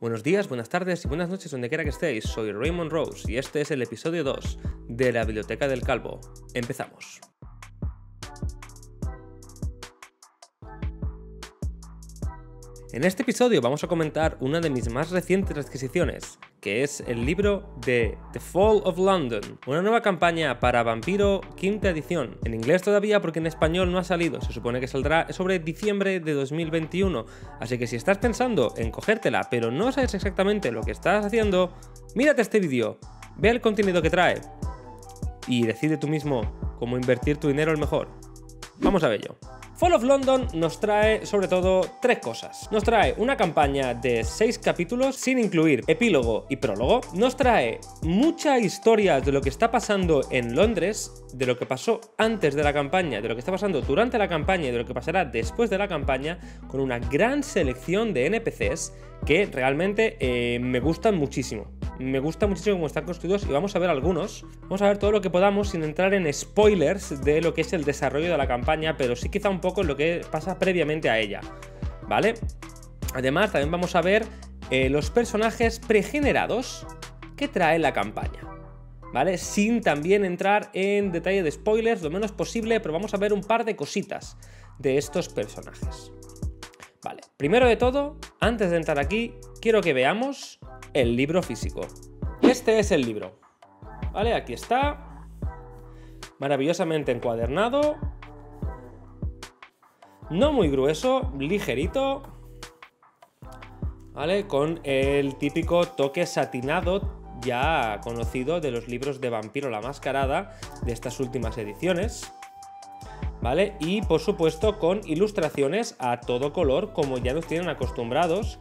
Buenos días, buenas tardes y buenas noches donde quiera que estéis. Soy Raymond Rose y este es el episodio 2 de la Biblioteca del Calvo. Empezamos. En este episodio vamos a comentar una de mis más recientes adquisiciones, que es el libro de The Fall of London, una nueva campaña para Vampiro quinta edición, en inglés todavía porque en español no ha salido, se supone que saldrá sobre diciembre de 2021, así que si estás pensando en cogértela pero no sabes exactamente lo que estás haciendo, mírate este vídeo, ve el contenido que trae y decide tú mismo cómo invertir tu dinero el mejor. Vamos a ello. Fall of London nos trae sobre todo tres cosas. Nos trae una campaña de seis capítulos sin incluir epílogo y prólogo. Nos trae mucha historia de lo que está pasando en Londres, de lo que pasó antes de la campaña, de lo que está pasando durante la campaña y de lo que pasará después de la campaña, con una gran selección de NPCs que realmente eh, me gustan muchísimo. Me gusta muchísimo cómo están construidos y vamos a ver algunos. Vamos a ver todo lo que podamos sin entrar en spoilers de lo que es el desarrollo de la campaña, pero sí quizá un poco lo que pasa previamente a ella. ¿Vale? Además, también vamos a ver eh, los personajes pregenerados que trae la campaña. ¿Vale? Sin también entrar en detalle de spoilers lo menos posible, pero vamos a ver un par de cositas de estos personajes. Primero de todo, antes de entrar aquí, quiero que veamos el libro físico. Este es el libro. ¿Vale? Aquí está. Maravillosamente encuadernado. No muy grueso, ligerito. ¿Vale? Con el típico toque satinado ya conocido de los libros de Vampiro la Mascarada de estas últimas ediciones. ¿Vale? Y por supuesto con ilustraciones a todo color como ya nos tienen acostumbrados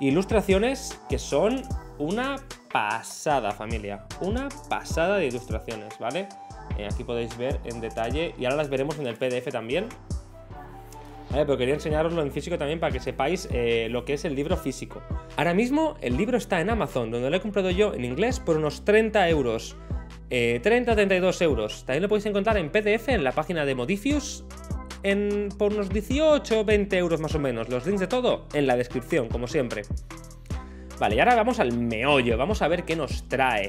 Ilustraciones que son una pasada, familia. Una pasada de ilustraciones, ¿vale? Eh, aquí podéis ver en detalle y ahora las veremos en el PDF también. Vale, pero quería enseñaroslo en físico también para que sepáis eh, lo que es el libro físico. Ahora mismo el libro está en Amazon, donde lo he comprado yo en inglés por unos 30 euros. 30 32 euros. También lo podéis encontrar en PDF en la página de Modifius en, por unos 18 o 20 euros más o menos. Los links de todo en la descripción, como siempre. Vale, y ahora vamos al meollo, vamos a ver qué nos trae.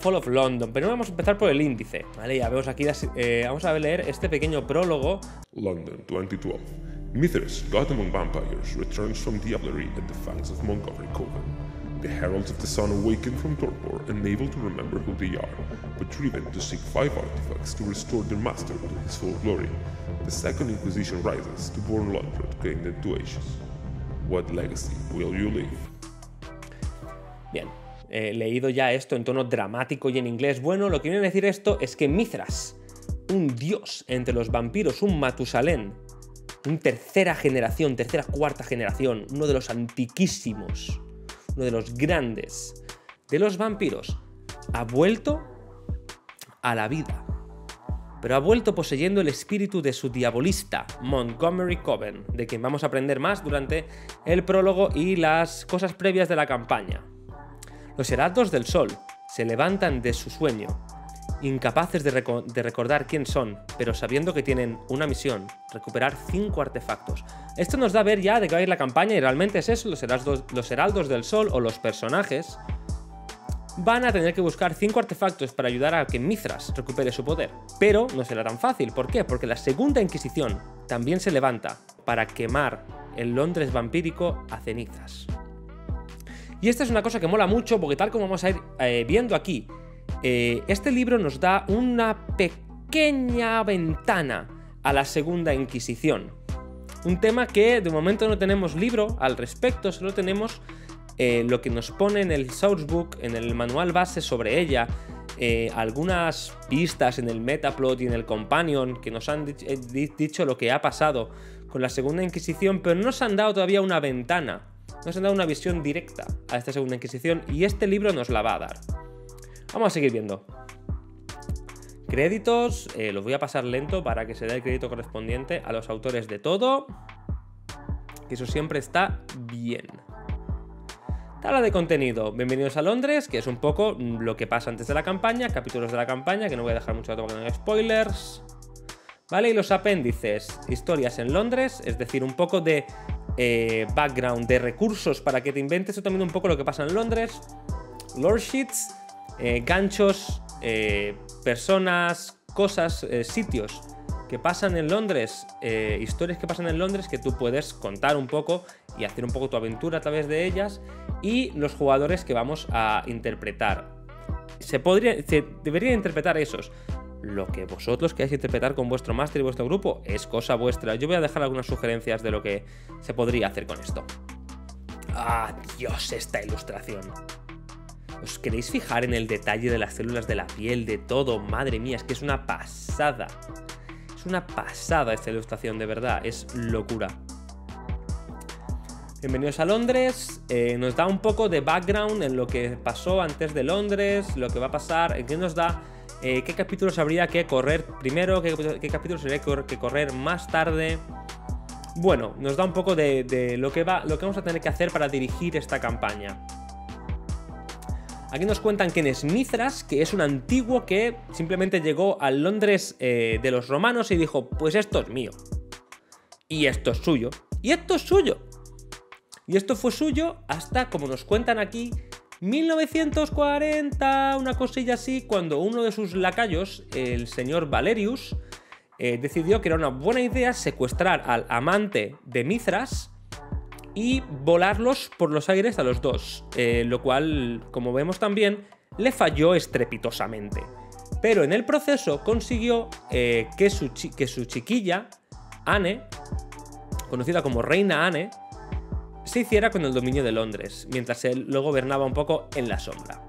Fall of London, pero vamos a empezar por el índice, ¿vale? Ya vemos aquí, eh, vamos a leer este pequeño prólogo. London, 2012. Mithras, among vampires, returns from diablerie at the fangs of Montgomery Coven. The heralds of the sun awaken from torpor, unable to remember who they are, but driven to seek five artifacts to restore their master to his full glory. The Second Inquisition rises to burn London, going to ashes. What legacy will you leave? Bien, he leído ya esto en tono dramático y en inglés. Bueno, lo que viene a decir esto es que Mithras, un dios entre los vampiros, un Matusalén, un tercera generación, tercera cuarta generación, uno de los antiquísimos, uno de los grandes de los vampiros, ha vuelto a la vida. Pero ha vuelto poseyendo el espíritu de su diabolista, Montgomery Coven, de quien vamos a aprender más durante el prólogo y las cosas previas de la campaña. Los heraldos del sol se levantan de su sueño, incapaces de, recordar quién son, pero sabiendo que tienen una misión, recuperar cinco artefactos. Esto nos da a ver ya de qué va a ir la campaña y realmente es eso, los heraldos, del sol o los personajes van a tener que buscar cinco artefactos para ayudar a que Mithras recupere su poder. Pero no será tan fácil, ¿por qué? Porque la segunda Inquisición también se levanta para quemar el Londres vampírico a cenizas. Y esta es una cosa que mola mucho porque tal como vamos a ir eh, viendo aquí, eh, este libro nos da una pequeña ventana a la Segunda Inquisición. Un tema que de momento no tenemos libro al respecto, solo tenemos eh, lo que nos pone en el sourcebook, en el manual base sobre ella, eh, algunas pistas en el metaplot y en el companion que nos han dicho lo que ha pasado con la Segunda Inquisición, pero no nos han dado todavía una ventana, nos han dado una visión directa a esta Segunda Inquisición y este libro nos la va a dar. Vamos a seguir viendo. Créditos, eh, los voy a pasar lento para que se dé el crédito correspondiente a los autores de todo. Que eso siempre está bien. Tabla de contenido. Bienvenidos a Londres, que es un poco lo que pasa antes de la campaña, capítulos de la campaña, que no voy a dejar mucho para que spoilers. ¿Vale? Y los apéndices, historias en Londres, es decir, un poco de eh, background de recursos para que te inventes tú también un poco lo que pasa en Londres, lore sheets, eh, ganchos, eh, personas, cosas, sitios que pasan en Londres, historias que pasan en Londres que tú puedes contar un poco y hacer un poco tu aventura a través de ellas y los jugadores que vamos a interpretar. Se, podría, se debería interpretar esos. Lo que vosotros queráis interpretar con vuestro máster y vuestro grupo es cosa vuestra. Yo voy a dejar algunas sugerencias de lo que se podría hacer con esto. ¡Ah, Dios, esta ilustración! ¿Os queréis fijar en el detalle de las células de la piel, de todo? Madre mía, es que es una pasada. Es una pasada esta ilustración, de verdad. Es locura. Bienvenidos a Londres. Eh, nos da un poco de background en lo que pasó antes de Londres, lo que va a pasar. ¿Qué nos da? Eh, ¿Qué capítulos habría que correr primero? ¿Qué, capítulos habría que correr más tarde? Bueno, nos da un poco de, lo, que va, lo que vamos a tener que hacer para dirigir esta campaña. Aquí nos cuentan quién es Mithras, que es un antiguo que simplemente llegó a Londres eh, de los romanos y dijo, pues esto es mío. Y esto es suyo. Y esto es suyo. Y esto fue suyo hasta, como nos cuentan aquí, 1940, una cosilla así, cuando uno de sus lacayos, el señor Valerius, eh, decidió que era una buena idea secuestrar al amante de Mithras y volarlos por los aires a los dos, eh, lo cual, como vemos también, le falló estrepitosamente. Pero en el proceso consiguió eh, que, su que su chiquilla, Anne, conocida como Reina Anne, se hiciera con el dominio de Londres, mientras él lo gobernaba un poco en la sombra.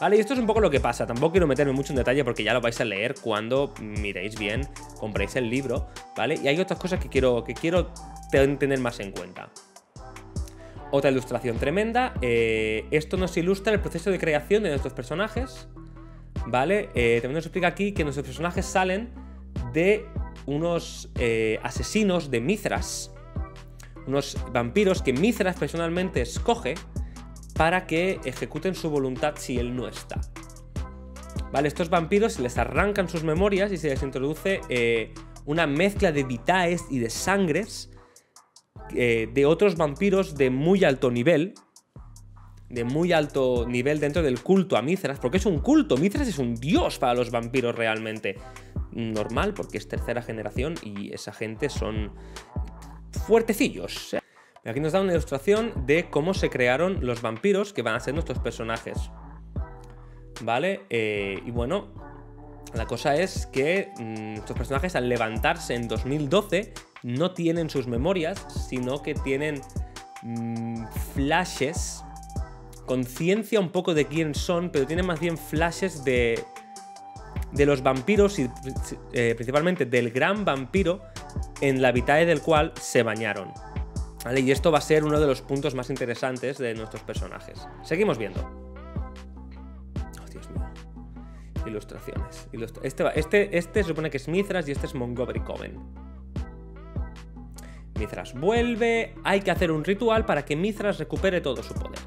Vale, y esto es un poco lo que pasa. Tampoco quiero meterme mucho en detalle porque ya lo vais a leer cuando miréis bien, compréis el libro, ¿vale? Y hay otras cosas que quiero, que quiero tener más en cuenta. Otra ilustración tremenda. Eh, esto nos ilustra el proceso de creación de nuestros personajes. ¿Vale? Eh, también nos explica aquí que nuestros personajes salen de unos eh, asesinos de Mithras unos vampiros que Mithras personalmente escoge para que ejecuten su voluntad si él no está. Vale, estos vampiros se les arrancan sus memorias y se les introduce una mezcla de vitaes y de sangres eh, de otros vampiros de muy alto nivel. De muy alto nivel dentro del culto a Mithras, porque es un culto. Mithras es un dios para los vampiros realmente. Normal, porque es tercera generación y esa gente son fuertecillos. Aquí nos da una ilustración de cómo se crearon los vampiros que van a ser nuestros personajes. ¿Vale? Eh, y bueno, la cosa es que mm, nuestros personajes al levantarse en 2012 no tienen sus memorias, sino que tienen mm, flashes, conciencia un poco de quién son, pero tienen más bien flashes de, de los vampiros y eh, principalmente del gran vampiro en la vitae del cual se bañaron. ¿Vale? Y esto va a ser uno de los puntos más interesantes de nuestros personajes. Seguimos viendo. Oh, Dios mío. Ilustraciones. este, este, este se supone que es Mithras y este es Montgomery Coven. Mithras vuelve. Hay que hacer un ritual para que Mithras recupere todo su poder.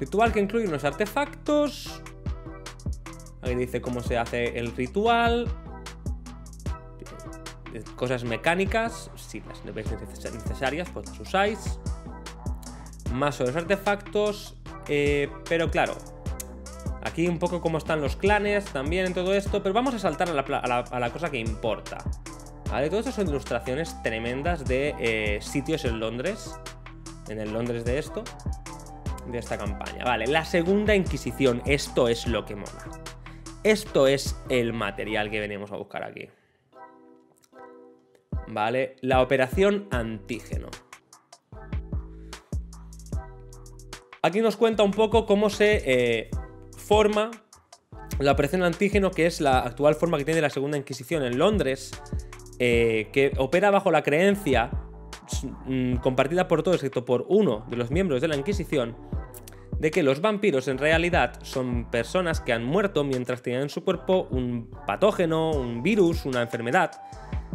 Ritual que incluye unos artefactos. Ahí dice cómo se hace el ritual cosas mecánicas, si las veis necesarias, pues las usáis. Más sobre los artefactos, eh, pero claro, aquí un poco cómo están los clanes también en todo esto, pero vamos a saltar a la, cosa que importa. ¿Vale? Todo esto son ilustraciones tremendas de eh, sitios en Londres, en el Londres de esto, de esta campaña. Vale, la segunda Inquisición, esto es lo que mola. Esto es el material que venimos a buscar aquí. ¿vale? La operación antígeno. Aquí nos cuenta un poco cómo se eh, forma la operación antígeno, que es la actual forma que tiene la Segunda Inquisición en Londres, eh, que opera bajo la creencia mm, compartida por todos, excepto por uno de los miembros de la Inquisición, de que los vampiros en realidad son personas que han muerto mientras tenían en su cuerpo un patógeno, un virus, una enfermedad,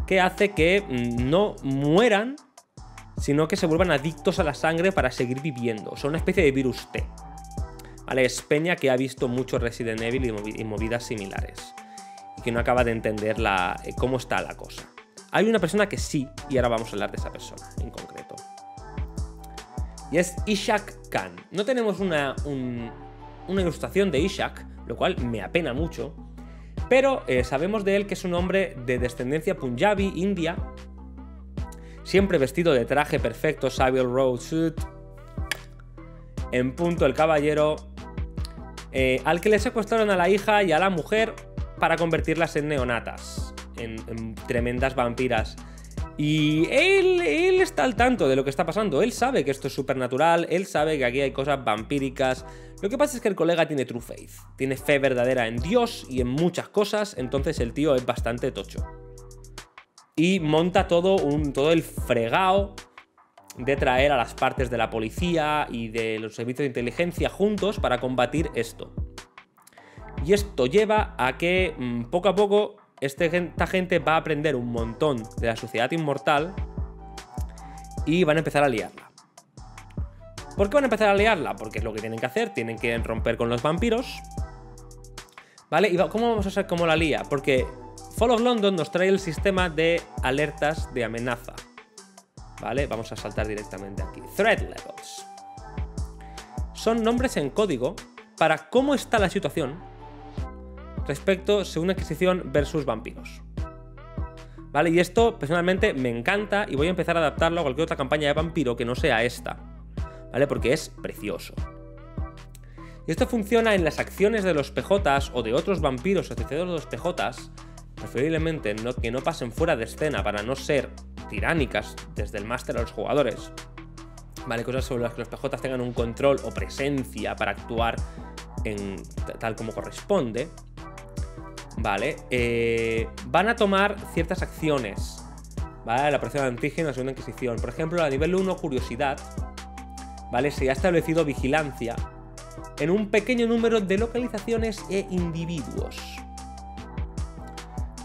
que hace que mm, no mueran, sino que se vuelvan adictos a la sangre para seguir viviendo. Son una especie de virus T. ¿Vale? Es Peña que ha visto mucho Resident Evil y movidas similares. Que no acaba de entender la, eh, cómo está la cosa. hay una persona que sí, y ahora vamos a hablar de esa persona en concreto. Y es Ishak Khan. No tenemos una, una ilustración de Ishak, lo cual me apena mucho, pero eh, sabemos de él que es un hombre de descendencia punjabi, india, siempre vestido de traje perfecto, Savile Road Suit, en punto el caballero, eh, al que le secuestraron a la hija y a la mujer para convertirlas en neonatas, en, tremendas vampiras. Y él, él, está al tanto de lo que está pasando, él sabe que esto es supernatural, él sabe que aquí hay cosas vampíricas. Lo que pasa es que el colega tiene true faith, tiene fe verdadera en Dios y en muchas cosas, entonces el tío es bastante tocho. Y monta todo, un, todo el fregado de traer a las partes de la policía y de los servicios de inteligencia juntos para combatir esto. Y esto lleva a que mm, poco a poco este, esta gente va a aprender un montón de la sociedad inmortal y van a empezar a liarla. ¿Por qué van a empezar a liarla? Porque es lo que tienen que hacer, tienen que romper con los vampiros. ¿Vale? ¿Y cómo vamos a ser como la lía? Porque Fall of London nos trae el sistema de alertas de amenaza. ¿Vale? Vamos a saltar directamente aquí. Threat levels. Son nombres en código para cómo está la situación respecto según adquisición versus vampiros. ¿Vale? Y esto personalmente me encanta y voy a empezar a adaptarlo a cualquier otra campaña de vampiro que no sea esta. ¿Vale? Porque es precioso. Y esto funciona en las acciones de los PJs o de otros vampiros asociados a los PJs, preferiblemente que no pasen fuera de escena para no ser tiránicas desde el máster a los jugadores. ¿Vale? Cosas sobre las que los PJs tengan un control o presencia para actuar en, tal como corresponde. ¿Vale? Eh, van a tomar ciertas acciones. ¿Vale? La operación de antígeno, la segunda inquisición. Por ejemplo, a nivel 1, curiosidad. ¿Vale? Se ha establecido vigilancia en un pequeño número de localizaciones e individuos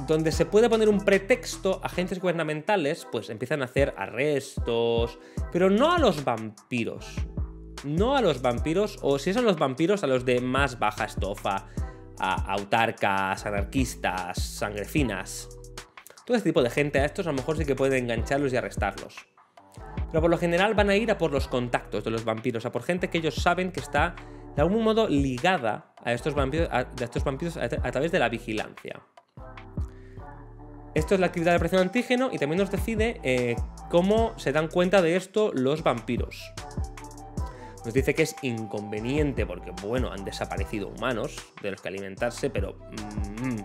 donde se puede poner un pretexto, agentes gubernamentales pues empiezan a hacer arrestos, pero no a los vampiros. No a los vampiros, o si son los vampiros, a los de más baja estofa, a autarcas, anarquistas, sangrefinas. Todo este tipo de gente, a estos a lo mejor sí que pueden engancharlos y arrestarlos. Pero por lo general van a ir a por los contactos de los vampiros, a por gente que ellos saben que está de algún modo ligada a estos vampiros a, estos vampiros a través de la vigilancia. Esto es la actividad de presión antígeno y también nos decide eh, cómo se dan cuenta de esto los vampiros. Nos dice que es inconveniente porque, bueno, han desaparecido humanos de los que alimentarse, pero... Mm,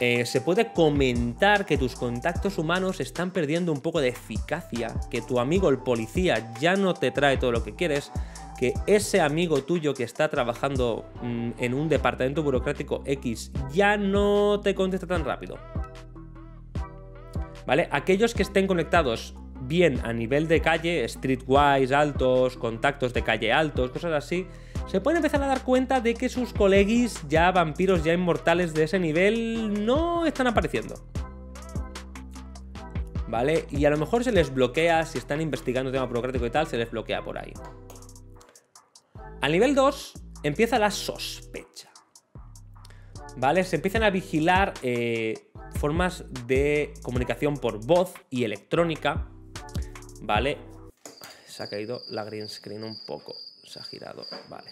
eh, se puede comentar que tus contactos humanos están perdiendo un poco de eficacia, que tu amigo el policía ya no te trae todo lo que quieres, que ese amigo tuyo que está trabajando mm, en un departamento burocrático X ya no te contesta tan rápido. ¿vale? Aquellos que estén conectados bien a nivel de calle, streetwise altos, contactos de calle altos, cosas así, se pueden empezar a dar cuenta de que sus coleguis ya vampiros, ya inmortales de ese nivel, no están apareciendo. ¿Vale? Y a lo mejor se les bloquea, si están investigando tema burocrático y tal, se les bloquea por ahí. Al nivel 2 empieza la sospecha. ¿Vale? Se empiezan a vigilar eh, formas de comunicación por voz y electrónica, ¿vale? Se ha caído la green screen un poco, se ha girado, vale.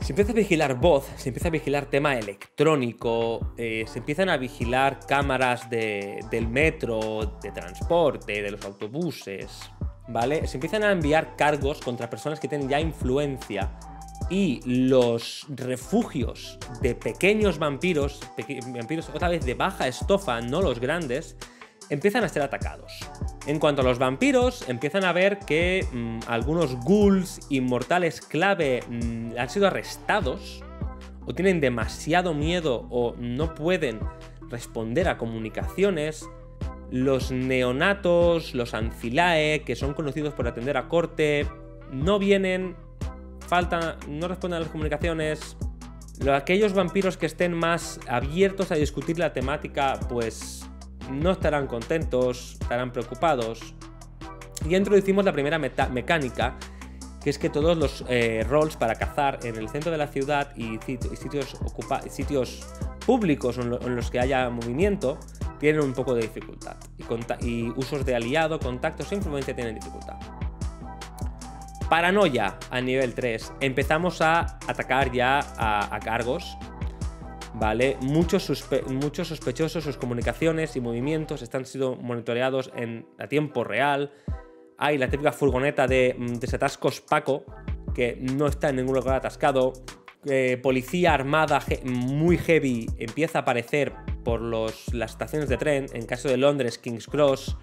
Se empieza a vigilar voz, se empieza a vigilar tema electrónico, eh, se empiezan a vigilar cámaras del metro, de transporte, de los autobuses, ¿vale? Se empiezan a enviar cargos contra personas que tienen ya influencia y los refugios de pequeños vampiros, vampiros otra vez de baja estofa, no los grandes, empiezan a ser atacados. En cuanto a los vampiros, empiezan a ver que mm, algunos ghouls inmortales clave mm, han sido arrestados, o tienen demasiado miedo, o no pueden responder a comunicaciones. Los neonatos, los ancilae, que son conocidos por atender a corte, no vienen falta, no responden a las comunicaciones. Aquellos vampiros que estén más abiertos a discutir la temática, pues no estarán contentos, estarán preocupados. Y introducimos la primera mecánica, que es que todos los eh, roles para cazar en el centro de la ciudad y, sitios, sitios públicos en, los que haya movimiento tienen un poco de dificultad. Y, usos de aliado, contactos e influencia tienen dificultad. Paranoia a nivel 3. Empezamos a atacar ya a, cargos. ¿Vale? Muchos, muchos sospechosos, sus comunicaciones y movimientos están siendo monitoreados en, a tiempo real. Hay la típica furgoneta de mm, desatascos Paco, que no está en ningún lugar atascado. Eh, policía armada muy heavy empieza a aparecer por las estaciones de tren, en caso de Londres, King's Cross,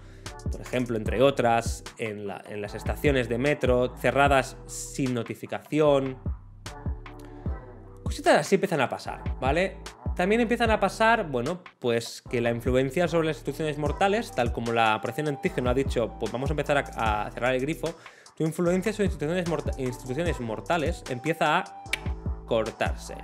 por ejemplo, entre otras, en las estaciones de metro, cerradas sin notificación. Cositas así empiezan a pasar, ¿vale? También empiezan a pasar, bueno, pues que la influencia sobre las instituciones mortales, tal como la operación antígeno ha dicho, pues vamos a empezar a, cerrar el grifo, tu influencia sobre instituciones, instituciones mortales empieza a cortarse.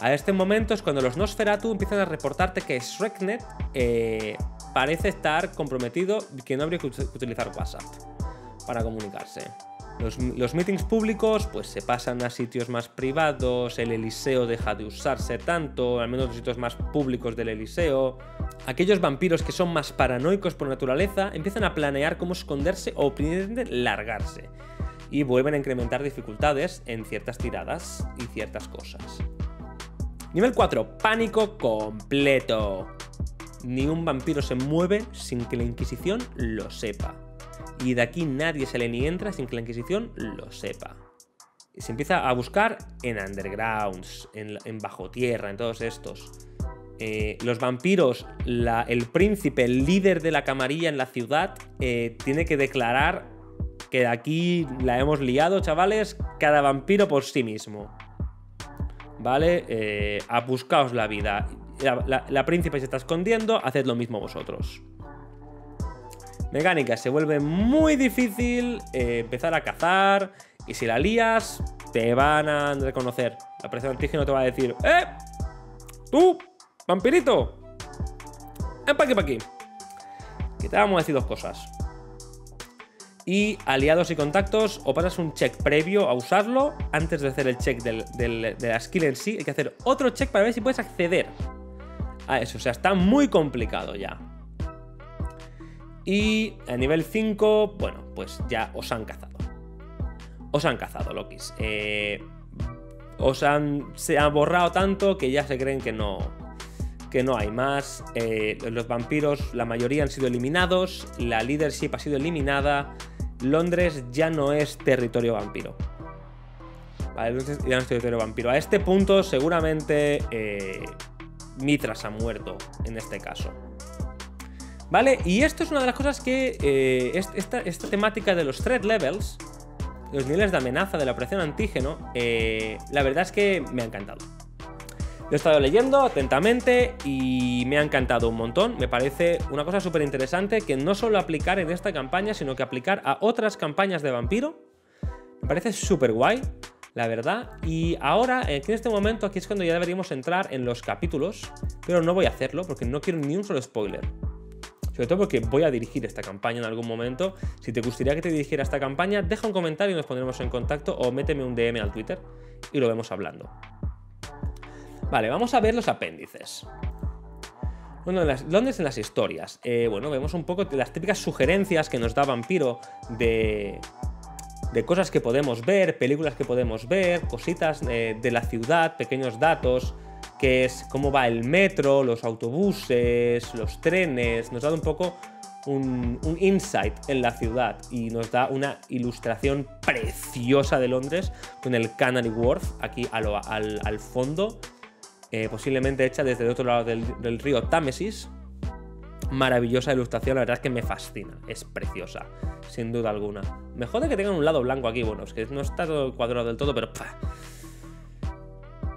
A este momento es cuando los Nosferatu empiezan a reportarte que Shreknet eh, parece estar comprometido y que no habría que utilizar WhatsApp para comunicarse. Los, meetings públicos pues se pasan a sitios más privados, el Eliseo deja de usarse tanto, al menos los sitios más públicos del Eliseo. Aquellos vampiros que son más paranoicos por naturaleza empiezan a planear cómo esconderse o largarse y vuelven a incrementar dificultades en ciertas tiradas y ciertas cosas. Nivel 4, pánico completo. Ni un vampiro se mueve sin que la Inquisición lo sepa. Y de aquí nadie sale ni entra sin que la Inquisición lo sepa. Se empieza a buscar en undergrounds, en, bajo tierra, en todos estos. Eh, los vampiros, el príncipe, el líder de la camarilla en la ciudad, eh, tiene que declarar que de aquí la hemos liado, chavales, cada vampiro por sí mismo. ¿Vale? Eh, a buscaos la vida. La, la príncipe se está escondiendo, haced lo mismo vosotros. Mecánica, se vuelve muy difícil eh, empezar a cazar y si la lías, te van a reconocer. La presión antígeno te va a decir, ¡eh! ¡Tú! ¡Vampirito! ¡Ven para aquí, para aquí! Que te vamos a decir dos cosas. Y aliados y contactos, o pasas un check previo a usarlo antes de hacer el check de la skill en sí. Hay que hacer otro check para ver si puedes acceder a eso. O sea, está muy complicado ya. Y a nivel 5, bueno, pues ya os han cazado. Os han cazado, Lokis. Eh, os han, se han borrado tanto que ya se creen que no, que no hay más. Eh, los vampiros, la mayoría han sido eliminados. La leadership ha sido eliminada. Londres ya no es territorio vampiro. Vale, Londres ya no es territorio vampiro. A este punto, seguramente eh, Mitras ha muerto en este caso. ¿Vale? Y esto es una de las cosas que eh, esta, temática de los threat levels, los niveles de amenaza de la operación antígeno, eh, la verdad es que me ha encantado. Lo he estado leyendo atentamente y me ha encantado un montón. Me parece una cosa súper interesante que no solo aplicar en esta campaña, sino que aplicar a otras campañas de vampiro. Me parece súper guay, la verdad. Y ahora, aquí en este momento, aquí es cuando ya deberíamos entrar en los capítulos, pero no voy a hacerlo porque no quiero ni un solo spoiler sobre todo porque voy a dirigir esta campaña en algún momento. Si te gustaría que te dirigiera esta campaña, deja un comentario y nos pondremos en contacto o méteme un DM al Twitter y lo vemos hablando. Vale, vamos a ver los apéndices. Bueno, ¿dónde en las historias? Eh, bueno, vemos un poco las típicas sugerencias que nos da Vampiro de, de cosas que podemos ver, películas que podemos ver, cositas eh, de la ciudad, pequeños datos, que es cómo va el metro, los autobuses, los trenes, nos da un poco un, insight en la ciudad y nos da una ilustración preciosa de Londres con el Canary Wharf aquí al, fondo, eh, posiblemente hecha desde el otro lado del, río Támesis. Maravillosa ilustración, la verdad es que me fascina, es preciosa, sin duda alguna. Me jode que tengan un lado blanco aquí, bueno, es que no está todo cuadrado del todo, pero...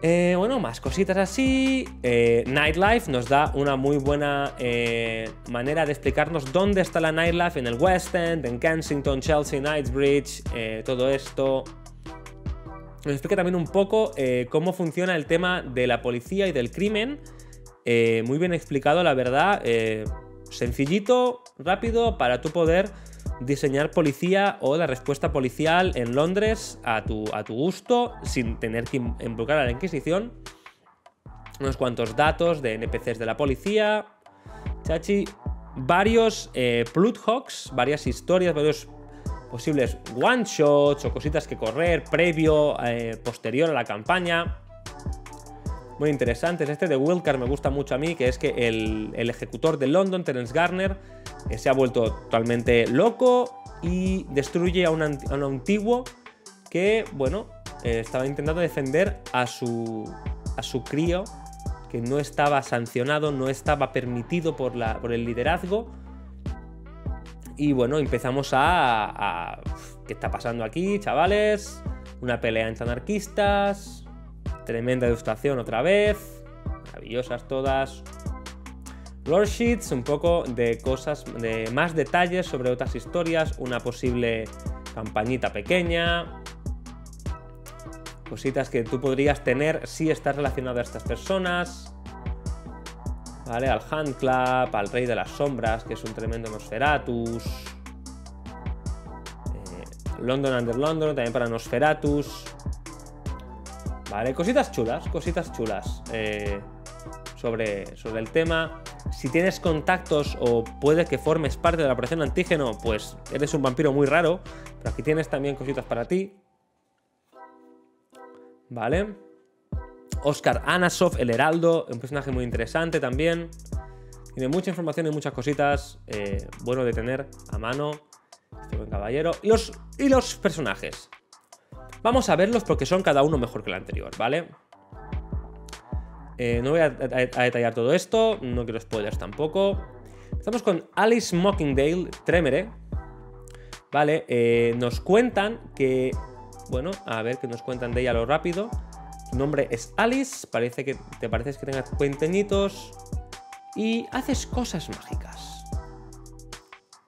Eh, bueno, más cositas así. Eh, Nightlife nos da una muy buena eh, manera de explicarnos dónde está la Nightlife en el West End, en Kensington, Chelsea, Knightsbridge, todo esto. Nos explica también un poco cómo funciona el tema de la policía y del crimen. muy bien explicado, la verdad. sencillito, rápido, para tú poder diseñar policía o la respuesta policial en Londres a tu, a tu gusto, sin tener que invocar a la Inquisición. unos cuantos datos de NPCs de la policía. Chachi, varios eh, Hawks, varias historias, varios posibles one-shots o cositas que correr previo, eh, posterior a la campaña. Muy interesantes. Este de Wilcar me gusta mucho a mí, que es que el, ejecutor de London, Terence Garner, eh, se ha vuelto totalmente loco y destruye a un, antiguo que, bueno, eh, estaba intentando defender a su, a su crío, que no estaba sancionado, no estaba permitido por, la, por el liderazgo y bueno, empezamos a, ¿Qué está pasando aquí, chavales? Una pelea entre anarquistas. Tremenda ilustración otra vez. Maravillosas todas. Lord Sheets, un poco de cosas, de más detalles sobre otras historias. Una posible campañita pequeña. Cositas que tú podrías tener si estás relacionado a estas personas. ¿vale? Al Handclap, al Rey de las Sombras, que es un tremendo Nosferatus. Eh, London Under London, también para Nosferatus. Vale, cositas chulas, cositas chulas eh, sobre, sobre el tema. Si tienes contactos o puede que formes parte de la operación antígeno, pues eres un vampiro muy raro. Pero aquí tienes también cositas para ti. Vale. Oscar Anasov, el Heraldo, un personaje muy interesante también. Tiene mucha información y muchas cositas. Eh, bueno de tener a mano. Este buen caballero. Y los, y los personajes. Vamos a verlos porque son cada uno mejor que el anterior, ¿vale? Eh, no voy a, detallar todo esto, no quiero spoilers tampoco. Estamos con Alice Mockingdale, Tremere. Vale, eh, nos cuentan que. Bueno, a ver qué nos cuentan de ella lo rápido nombre es Alice, parece que te parece que tengas cuenteñitos y haces cosas mágicas.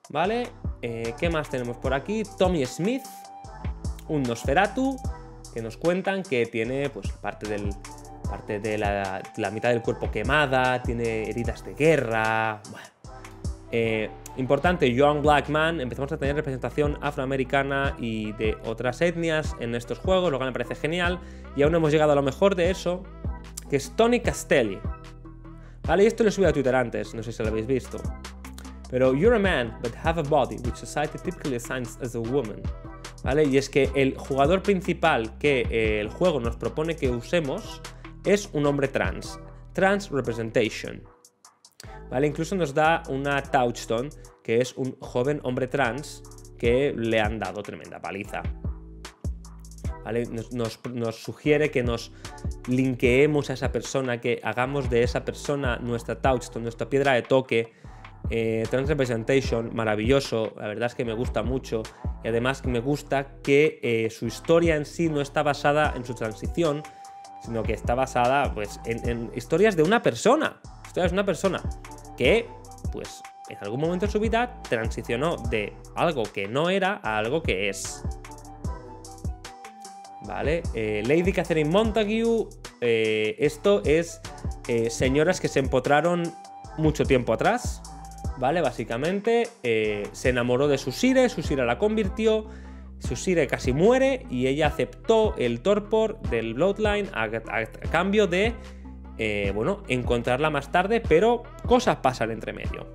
¿Vale? Eh, ¿Qué más tenemos por aquí? Tommy Smith, un Nosferatu, que nos cuentan que tiene pues parte del parte de la, mitad del cuerpo quemada, tiene heridas de guerra. Bueno, eh, importante, Young Black Man, empezamos a tener representación afroamericana y de otras etnias en estos juegos, lo que me parece genial. Y aún hemos llegado a lo mejor de eso, que es Tony Castelli. Vale, y esto lo subí a Twitter antes, no sé si lo habéis visto. Pero you're a man, but have a body, which society typically assigns as a woman. Y es que el jugador principal que eh, el juego nos propone que usemos es un hombre trans. Trans representation. ¿vale? Incluso nos da una touchstone, que es un joven hombre trans que le han dado tremenda paliza. ¿Vale? Nos, sugiere que nos linkeemos a esa persona, que hagamos de esa persona nuestra touchstone, nuestra piedra de toque. Eh, trans Representation, maravilloso, la verdad es que me gusta mucho y además me gusta que eh, su historia en sí no está basada en su transición, sino que está basada pues, en, historias de una persona, historias de una persona que, pues, en algún momento de su vida transicionó de algo que no era a algo que es. ¿Vale? Eh, Lady Catherine Montague, eh, esto es señoras que se empotraron mucho tiempo atrás, ¿vale? Básicamente, se enamoró de Susire, Susire la convirtió, Susire casi muere y ella aceptó el torpor del Bloodline a cambio de eh, bueno, encontrarla más tarde, pero cosas pasan entre medio.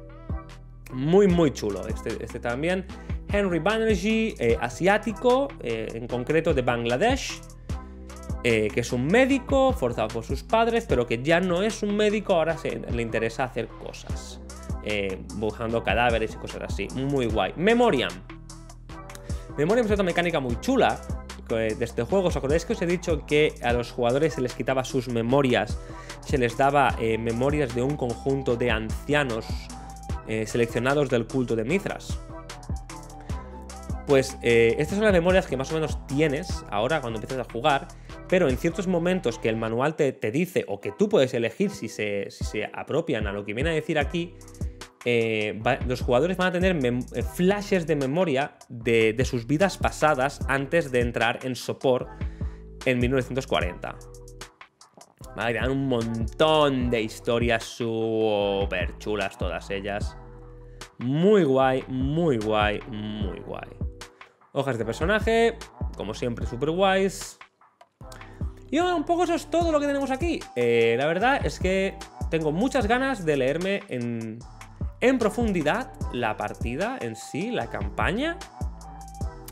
Muy, muy chulo este, este también. Henry Banerjee, eh, asiático, eh, en concreto de Bangladesh, que es un médico forzado por sus padres, pero que ya no es un médico, ahora se, le interesa hacer cosas, buscando cadáveres y cosas así. Muy guay. Memoriam. Memoriam es otra mecánica muy chula, de este juego. ¿Os acordáis que os he dicho que a los jugadores se les quitaba sus memorias? Se les daba eh, memorias de un conjunto de ancianos eh, seleccionados del culto de Mithras. Pues eh, estas son las memorias que más o menos tienes ahora cuando empiezas a jugar, pero en ciertos momentos que el manual te, dice o que tú puedes elegir si se, si se apropian a lo que viene a decir aquí, eh, los jugadores van a tener eh, flashes de memoria de, sus vidas pasadas antes de entrar en sopor en 1940. Vale, un montón de historias súper chulas todas ellas. Muy guay, muy guay, muy guay. Hojas de personaje, como siempre, súper guays. Y bueno, un poco eso es todo lo que tenemos aquí. Eh, la verdad es que tengo muchas ganas de leerme en, en profundidad la partida en sí, la campaña.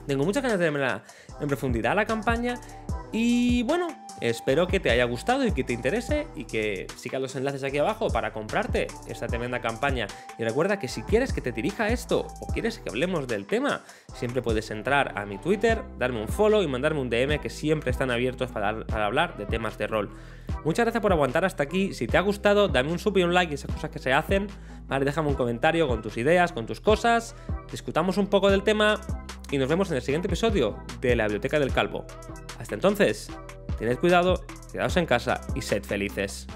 Tengo muchas ganas de leerme en profundidad la campaña. Y bueno, Espero que te haya gustado y que te interese y que sigas los enlaces aquí abajo para comprarte esta tremenda campaña. Y recuerda que si quieres que te dirija esto o quieres que hablemos del tema, siempre puedes entrar a mi Twitter, darme un follow y mandarme un DM que siempre están abiertos para, hablar de temas de rol. Muchas gracias por aguantar hasta aquí. Si te ha gustado, dame un sub y un like y esas cosas que se hacen. Vale, déjame un comentario con tus ideas, con tus cosas. Discutamos un poco del tema y nos vemos en el siguiente episodio de la Biblioteca del Calvo. Hasta entonces. Tened cuidado, quedaos en casa y sed felices.